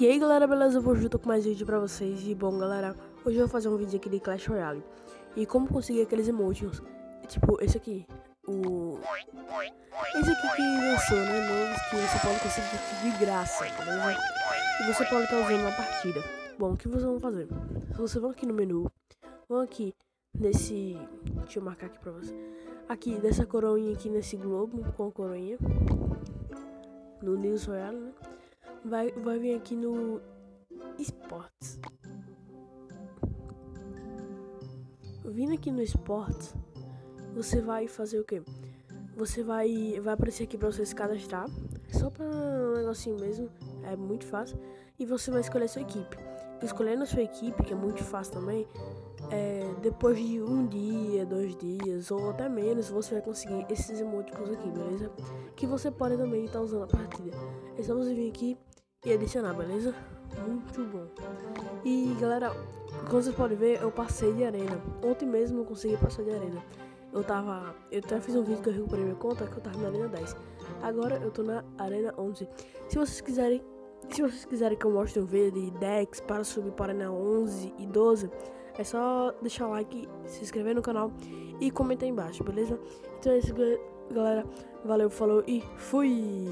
E aí galera, beleza? Eu tô com mais vídeo pra vocês E bom galera, hoje eu vou fazer um vídeo aqui de Clash Royale E como conseguir aqueles emotions Tipo, esse aqui O... Esse aqui que lançou, né? Novos que você pode conseguir de graça, beleza? E você pode estar usando na partida Bom, o que vocês vão fazer? Vocês vão aqui no menu Vão aqui nesse... Deixa eu marcar aqui pra você Aqui, dessa coroinha aqui nesse globo Com a coroinha No News Royale, né? Vai, vai vir aqui no Esportes. Vindo aqui no Esportes, você vai fazer o que? Você vai, vai aparecer aqui para você se cadastrar, só para um negocinho mesmo, é muito fácil. E você vai escolher sua equipe. Escolhendo a sua equipe, que é muito fácil também, é, depois de um dia, dois dias ou até menos, você vai conseguir esses emoticons aqui, beleza? Que você pode também estar usando a partida. É você vir aqui e adicionar, beleza? Muito bom. E galera, como vocês podem ver, eu passei de arena. Ontem mesmo eu consegui passar de arena. Eu tava. Eu até fiz um vídeo que eu recuperei minha conta que eu tava na arena 10. Agora eu tô na arena 11. Se vocês quiserem. Se vocês quiserem que eu mostre um vídeo de decks para subir para a arena 11 e 12, é só deixar o like, se inscrever no canal e comentar embaixo, beleza? Então é isso, galera. Valeu, falou e fui!